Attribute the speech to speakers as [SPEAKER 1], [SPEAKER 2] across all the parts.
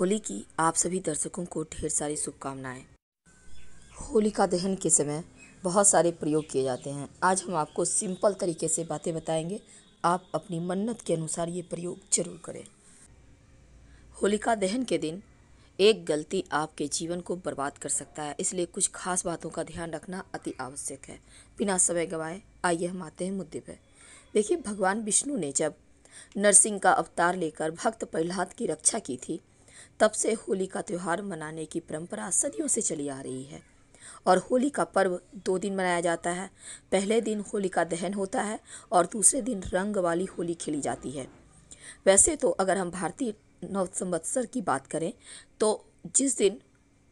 [SPEAKER 1] होली की आप सभी दर्शकों को ढेर सारी शुभकामनाएँ। होलिका दहन के समय बहुत सारे प्रयोग किए जाते हैं। आज हम आपको सिंपल तरीके से बातें बताएँगे। आप अपनी मन्नत के अनुसार ये प्रयोग ज़रूर करें। होलिका दहन के दिन एक गलती आपके जीवन को बर्बाद कर सकता है, इसलिए कुछ खास बातों का ध्यान रखना अति आवश्यक है। बिना समय गवाए, आइए हम आते हैं मुद्दे पर। देखिए, भगवान विष्णु ने जब नरसिंह का अवतार लेकर भक्त प्रहलाद की रक्षा की थी तब से होली का त्यौहार मनाने की परंपरा सदियों से चली आ रही है। और होली का पर्व दो दिन मनाया जाता है। पहले दिन होली का दहन होता है और दूसरे दिन रंग वाली होली खेली जाती है। वैसे तो अगर हम भारतीय नव संवत्सर की बात करें तो जिस दिन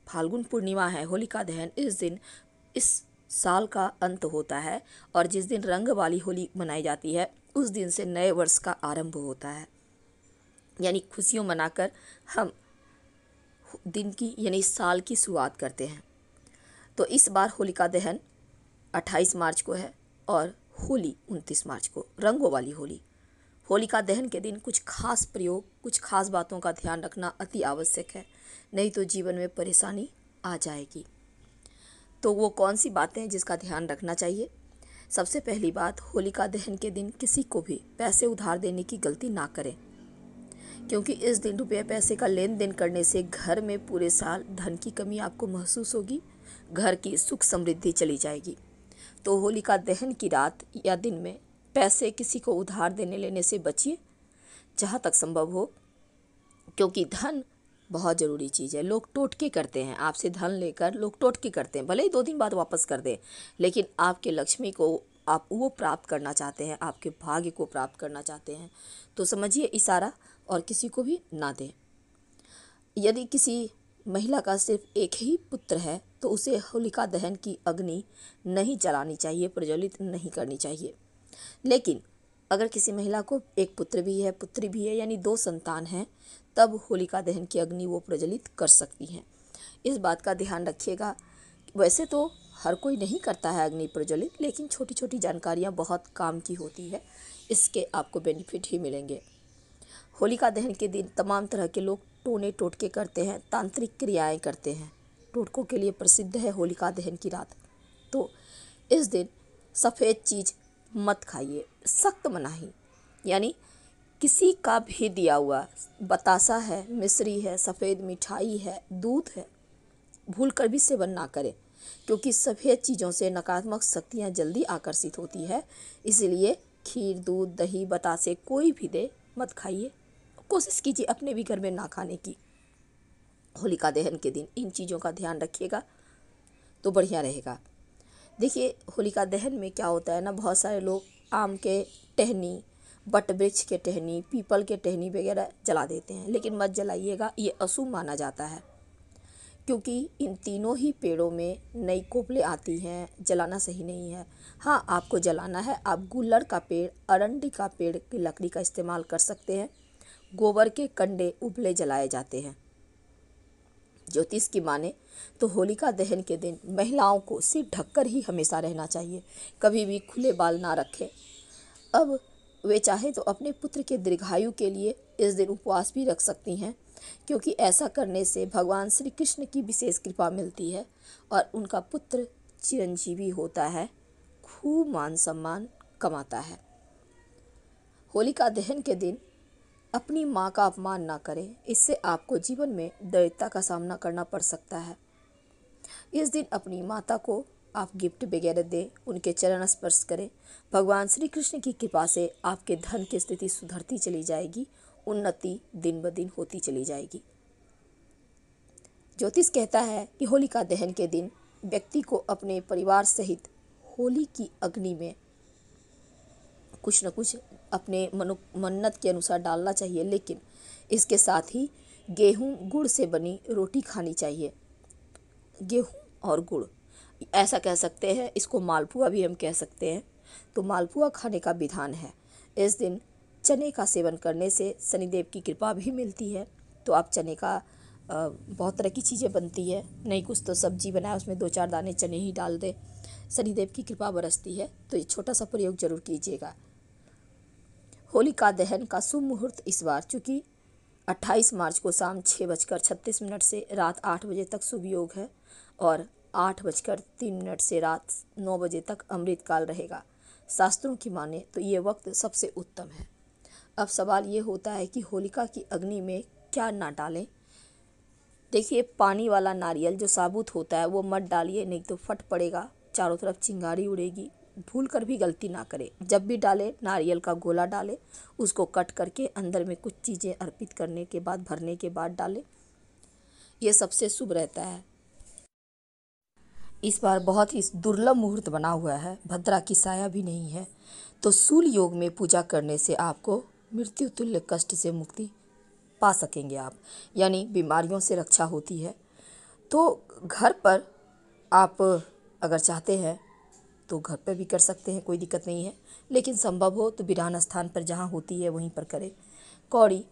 [SPEAKER 1] फाल्गुन पूर्णिमा है होलिका दहन इस दिन इस साल का अंत होता है और जिस दिन रंग वाली होली मनाई जाती है, उस दिन से नए वर्ष का आरंभ होता है। यानी खुशियों मनाकर हम दिन की, यानी साल की शुरुआत करते हैं। तो इस बार होलिका दहन 28 मार्च को है और होली 29 मार्च को, रंगों वाली होली। होलिका दहन के दिन कुछ खास प्रयोग, कुछ खास बातों का ध्यान रखना अति आवश्यक है, नहीं तो जीवन में परेशानी आ जाएगी। तो वो कौन सी बातें हैं जिसका ध्यान रखना चाहिए? सबसे पहली बात होलिका दहन के दिन किसी को भी पैसे उधार देने की गलती ना करें। क्योंकि इस दिन रुपये पैसे का लेन देन करने से घर में पूरे साल धन की कमी आपको महसूस होगी, घर की सुख समृद्धि चली जाएगी। तो होलिका दहन की रात या दिन में पैसे किसी को उधार देने लेने से बचिए, जहाँ तक संभव हो, क्योंकि धन बहुत ज़रूरी चीज़ है। लोग टोटके करते हैं, आपसे धन लेकर लोग टोटके करते हैं, भले ही दो दिन बाद वापस कर दें, लेकिन आपके लक्ष्मी को आप वो प्राप्त करना चाहते हैं, आपके भाग्य को प्राप्त करना चाहते हैं। तो समझिए इशारा और किसी को भी ना दें। यदि किसी महिला का सिर्फ़ एक ही पुत्र है तो उसे होलिका दहन की अग्नि नहीं जलानी चाहिए, प्रज्वलित नहीं करनी चाहिए। लेकिन अगर किसी महिला को एक पुत्र भी है, पुत्री भी है, यानी दो संतान हैं, तब होलिका दहन की अग्नि वो प्रज्वलित कर सकती हैं। इस बात का ध्यान रखिएगा। वैसे तो हर कोई नहीं करता है अग्नि प्रज्वलित, लेकिन छोटी छोटी जानकारियाँ बहुत काम की होती है। इसके आपको बेनिफिट ही मिलेंगे। होलिका दहन के दिन तमाम तरह के लोग टोने टोटके करते हैं, तांत्रिक क्रियाएँ करते हैं। टोटकों के लिए प्रसिद्ध है होलिका दहन की रात। तो इस दिन सफ़ेद चीज़ मत खाइए, सख्त मनाही। यानी किसी का भी दिया हुआ बतासा है, मिश्री है, सफ़ेद मिठाई है, दूध है, भूल कर भी सेवन ना करें, क्योंकि सफ़ेद चीज़ों से नकारात्मक शक्तियाँ जल्दी आकर्षित होती है। इसलिए खीर, दूध, दही, बतासे कोई भी दे मत खाइए। कोशिश कीजिए अपने भी घर में ना खाने की। होलिका दहन के दिन इन चीज़ों का ध्यान रखिएगा तो बढ़िया रहेगा। देखिए होलिका दहन में क्या होता है ना, बहुत सारे लोग आम के टहनी, बट वृक्ष के टहनी, पीपल के टहनी वगैरह जला देते हैं, लेकिन मत जलाइएगा, ये अशुभ माना जाता है। क्योंकि इन तीनों ही पेड़ों में नई कोपले आती हैं, जलाना सही नहीं है। हाँ आपको जलाना है, आप गुल्लड़ का पेड़, अरंडी का पेड़ की लकड़ी का इस्तेमाल कर सकते हैं। गोबर के कंडे उबले जलाए जाते हैं। ज्योतिष की माने तो होलिका दहन के दिन महिलाओं को सिर ढककर ही हमेशा रहना चाहिए, कभी भी खुले बाल ना रखें। अब वे चाहे तो अपने पुत्र के दीर्घायु के लिए इस दिन उपवास भी रख सकती हैं, क्योंकि ऐसा करने से भगवान श्री कृष्ण की विशेष कृपा मिलती है और उनका पुत्र चिरंजीवी होता है, खूब मान सम्मान कमाता है। होलिका दहन के दिन अपनी माँ का अपमान ना करें। इससे आपको जीवन में दरिद्रता का सामना करना पड़ सकता है। इस दिन अपनी माता को आप गिफ्ट वगैरह दें, उनके चरण स्पर्श करें। भगवान श्री कृष्ण की कृपा से आपके धन की स्थिति सुधरती चली जाएगी, उन्नति दिन ब दिन होती चली जाएगी। ज्योतिष कहता है कि होलिका दहन के दिन व्यक्ति को अपने परिवार सहित होली की अग्नि में कुछ न कुछ अपने मनु, मन्नत के अनुसार डालना चाहिए, लेकिन इसके साथ ही गेहूँ गुड़ से बनी रोटी खानी चाहिए। गेहूँ और गुड़, ऐसा कह सकते हैं, इसको मालपुआ भी हम कह सकते हैं। तो मालपुआ खाने का विधान है। इस दिन चने का सेवन करने से शनिदेव की कृपा भी मिलती है। तो आप चने का बहुत तरह की चीज़ें बनती है। नहीं कुछ तो सब्ज़ी बनाए, उसमें दो चार दाने चने ही डाल दें। शनिदेव की कृपा बरसती है। तो ये छोटा सा प्रयोग ज़रूर कीजिएगा। होलिका दहन का शुभ मुहूर्त इस बार चूँकि 28 मार्च को शाम छः बजकर छत्तीस मिनट से रात आठ बजे तक शुभ योग है और आठ बजकर तीन मिनट से रात नौ बजे तक अमृत काल रहेगा। शास्त्रों की माने तो ये वक्त सबसे उत्तम है। अब सवाल ये होता है कि होलिका की अग्नि में क्या ना डालें? देखिए, पानी वाला नारियल जो साबुत होता है, वो मत डालिए, नहीं तो फट पड़ेगा, चारों तरफ़ चिंगारी उड़ेगी। भूल कर भी गलती ना करें। जब भी डालें, नारियल का गोला डालें, उसको कट करके अंदर में कुछ चीज़ें अर्पित करने के बाद, भरने के बाद डालें। ये सबसे शुभ रहता है। इस बार बहुत ही दुर्लभ मुहूर्त बना हुआ है। भद्रा की साया भी नहीं है। तो सूल योग में पूजा करने से आपको मृत्यु तुल्य कष्ट से मुक्ति पा सकेंगे आप। यानी बीमारियों से रक्षा होती है। तो घर पर आप अगर चाहते हैं तो घर पर भी कर सकते हैं, कोई दिक्कत नहीं है। लेकिन संभव हो तो बिरान स्थान पर जहाँ होती है वहीं पर करें। कौड़ी,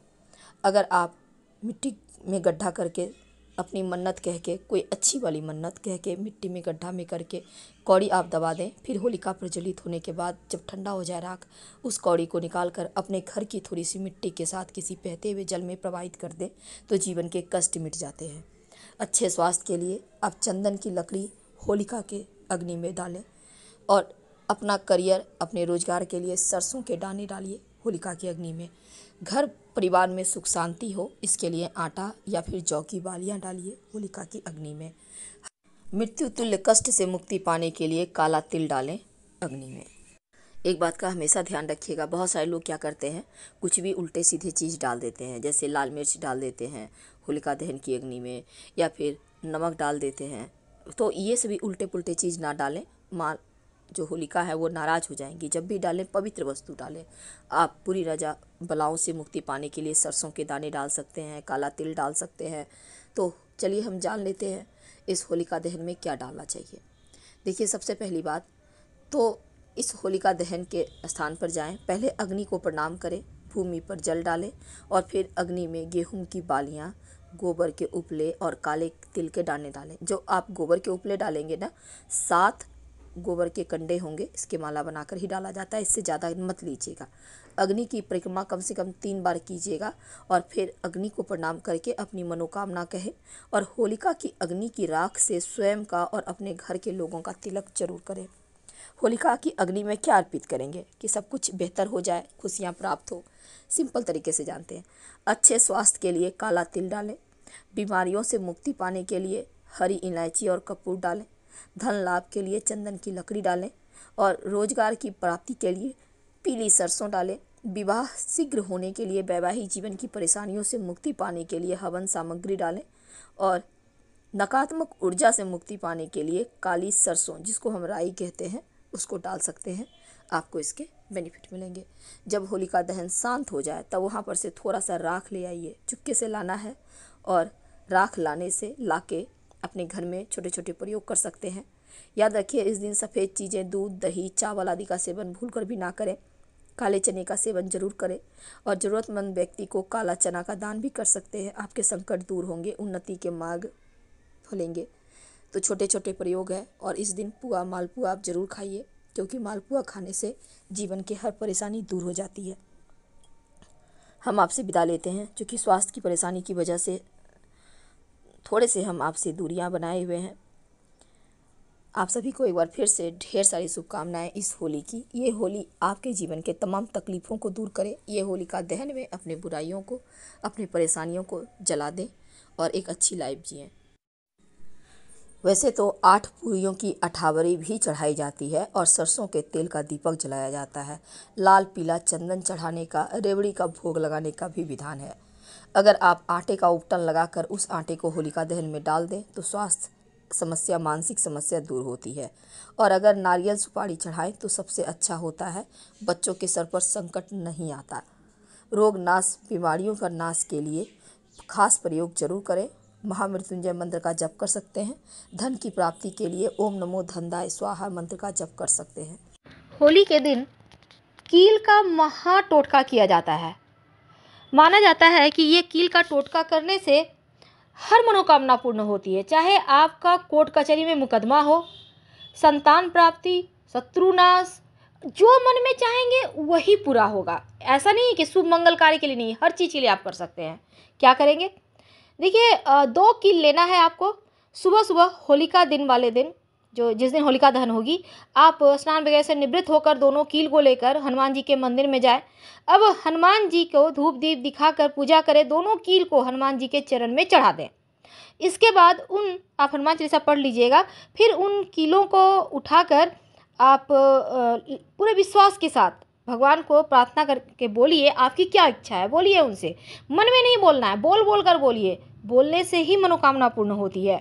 [SPEAKER 1] अगर आप मिट्टी में गड्ढा करके अपनी मन्नत कह के, कोई अच्छी वाली मन्नत कह के मिट्टी में गड्ढा में करके कौड़ी आप दबा दें, फिर होलिका प्रज्वलित होने के बाद जब ठंडा हो जाए राख, उस कौड़ी को निकाल कर अपने घर की थोड़ी सी मिट्टी के साथ किसी बहते हुए जल में प्रवाहित कर दें तो जीवन के कष्ट मिट जाते हैं। अच्छे स्वास्थ्य के लिए आप चंदन की लकड़ी होलिका के अग्नि में डालें। और अपना करियर, अपने रोज़गार के लिए सरसों के दाने डालिए होलिका की अग्नि में। घर परिवार में सुख शांति हो, इसके लिए आटा या फिर जौ की बालियाँ डालिए होलिका की अग्नि में। मृत्यु तुल्य कष्ट से मुक्ति पाने के लिए काला तिल डालें अग्नि में। एक बात का हमेशा ध्यान रखिएगा, बहुत सारे लोग क्या करते हैं, कुछ भी उल्टे सीधे चीज़ डाल देते हैं, जैसे लाल मिर्च डाल देते हैं होलिका दहन की अग्नि में, या फिर नमक डाल देते हैं। तो ये सभी उल्टे पुल्टे चीज़ ना डालें, माल जो होलिका है, वो नाराज़ हो जाएँगी। जब भी डालें, पवित्र वस्तु डालें। आप पूरी रजा बलाओं से मुक्ति पाने के लिए सरसों के दाने डाल सकते हैं, काला तिल डाल सकते हैं। तो चलिए हम जान लेते हैं, इस होलिका दहन में क्या डालना चाहिए। देखिए, सबसे पहली बात तो इस होलिका दहन के स्थान पर जाएँ। पहले अग्नि को प्रणाम करें, भूमि पर जल डालें और फिर अग्नि में गेहूँ की बालियाँ, गोबर के उपले और काले तिल के दाने डालें। जो आप गोबर के उपले डालेंगे ना, सात गोबर के कंडे होंगे, इसके माला बनाकर ही डाला जाता है, इससे ज़्यादा मत लीजिएगा। अग्नि की परिक्रमा कम से कम तीन बार कीजिएगा और फिर अग्नि को प्रणाम करके अपनी मनोकामना कहे और होलिका की अग्नि की राख से स्वयं का और अपने घर के लोगों का तिलक ज़रूर करें। होलिका की अग्नि में क्या अर्पित करेंगे कि सब कुछ बेहतर हो जाए, खुशियाँ प्राप्त हो? सिंपल तरीके से जानते हैं। अच्छे स्वास्थ्य के लिए काला तिल डालें, बीमारियों से मुक्ति पाने के लिए हरी इलायची और कपूर डालें धन लाभ के लिए चंदन की लकड़ी डालें और रोज़गार की प्राप्ति के लिए पीली सरसों डालें। विवाह शीघ्र होने के लिए वैवाहिक जीवन की परेशानियों से मुक्ति पाने के लिए हवन सामग्री डालें और नकारात्मक ऊर्जा से मुक्ति पाने के लिए काली सरसों, जिसको हम राई कहते हैं, उसको डाल सकते हैं। आपको इसके बेनिफिट मिलेंगे। जब होलिका दहन शांत हो जाए, तब वहाँ पर से थोड़ा सा राख ले आइए। चुपके से लाना है और राख लाने से लाके अपने घर में छोटे छोटे प्रयोग कर सकते हैं। याद रखिए, इस दिन सफ़ेद चीज़ें, दूध, दही, चावल आदि का सेवन भूल कर भी ना करें। काले चने का सेवन ज़रूर करें और ज़रूरतमंद व्यक्ति को काला चना का दान भी कर सकते हैं। आपके संकट दूर होंगे, उन्नति के मार्ग फलेंगे। तो छोटे छोटे प्रयोग है और इस दिन पुआ, मालपुआ आप ज़रूर खाइए, क्योंकि मालपुआ खाने से जीवन की हर परेशानी दूर हो जाती है। हम आपसे विदा लेते हैं, क्योंकि स्वास्थ्य की परेशानी की वजह से थोड़े से हम आपसे दूरियाँ बनाए हुए हैं। आप सभी को एक बार फिर से ढेर सारी शुभकामनाएँ इस होली की। ये होली आपके जीवन के तमाम तकलीफ़ों को दूर करे। ये होली का दहन में अपने बुराइयों को, अपनी परेशानियों को जला दें और एक अच्छी लाइफ जिए। वैसे तो आठ पूरियों की अठावरी भी चढ़ाई जाती है और सरसों के तेल का दीपक जलाया जाता है। लाल पीला चंदन चढ़ाने का, रेवड़ी का भोग लगाने का भी विधान है। अगर आप आटे का उपटन लगाकर उस आटे को होलिका दहन में डाल दें तो स्वास्थ्य समस्या, मानसिक समस्या दूर होती है। और अगर नारियल सुपारी चढ़ाएँ तो सबसे अच्छा होता है, बच्चों के सर पर संकट नहीं आता। रोग नाश, बीमारियों का नाश के लिए खास प्रयोग ज़रूर करें। महामृत्युंजय मंत्र का जप कर सकते हैं। धन की प्राप्ति के लिए ओम नमो धनदाय, स्वाहा मंत्र का जप कर सकते हैं।
[SPEAKER 2] होली के दिन कील का महा टोटका किया जाता है। माना जाता है कि ये कील का टोटका करने से हर मनोकामना पूर्ण होती है। चाहे आपका कोर्ट कचहरी में मुकदमा हो, संतान प्राप्ति, शत्रुनाश, जो मन में चाहेंगे वही पूरा होगा। ऐसा नहीं है कि शुभ मंगल कार्य के लिए नहीं, हर चीज़ के लिए आप कर सकते हैं। क्या करेंगे? देखिए दो कील लेना है आपको। सुबह सुबह होलिका दिन वाले दिन जो जिस दिन होलिका दहन होगी, आप स्नान वगैरह से निवृत्त होकर दोनों कील को लेकर हनुमान जी के मंदिर में जाए। अब हनुमान जी को धूप दीप दिखाकर पूजा करें, दोनों कील को हनुमान जी के चरण में चढ़ा दें। इसके बाद उन, आप हनुमान चालीसा पढ़ लीजिएगा, फिर उन कीलों को उठाकर आप पूरे विश्वास के साथ भगवान को प्रार्थना करके बोलिए, आपकी क्या इच्छा है? बोलिए उनसे। मन में नहीं बोलना है, बोल बोल कर बोलिए। बोलने से ही मनोकामना पूर्ण होती है।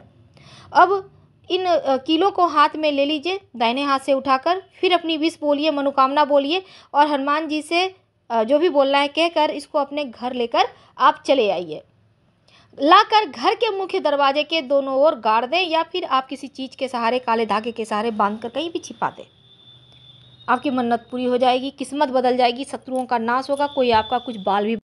[SPEAKER 2] अब इन कीलों को हाथ में ले लीजिए, दाहिने हाथ से उठाकर, फिर अपनी विष बोलिए, मनोकामना बोलिए, और हनुमान जी से जो भी बोलना है, कहकर इसको अपने घर लेकर आप चले आइए। लाकर घर के मुख्य दरवाजे के दोनों ओर गाड़ दें या फिर आप किसी चीज़ के सहारे, काले धागे के सहारे बाँध कर कहीं भी छिपा दें। आपकी मन्नत पूरी हो जाएगी, किस्मत बदल जाएगी, शत्रुओं का नाश होगा, कोई आपका कुछ बाल भी